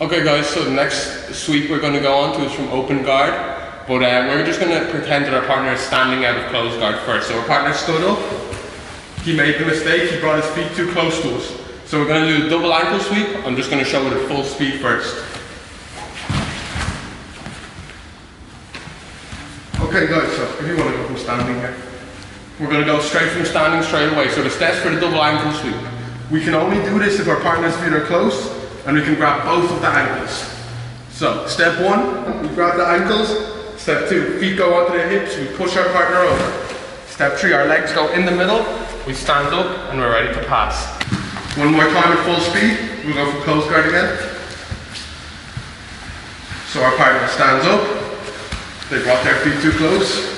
Okay guys, so the next sweep we're going to go on to is from open guard, but uh, we're just going to pretend that our partner is standing out of closed guard first. So our partner stood up, he made the mistake, he brought his feet too close to us. So we're going to do a double ankle sweep, I'm just going to show it at full speed first. Okay guys, so if you want to go from standing here, we're going to go straight from standing straight away. So the steps for the double ankle sweep. We can only do this if our partner's feet are close and we can grab both of the ankles. So step one, we grab the ankles. Step two, feet go onto the hips, we push our partner over. Step three, our legs go in the middle, we stand up and we're ready to pass. One more time at full speed, we'll go for close guard again. So our partner stands up, they brought their feet too close,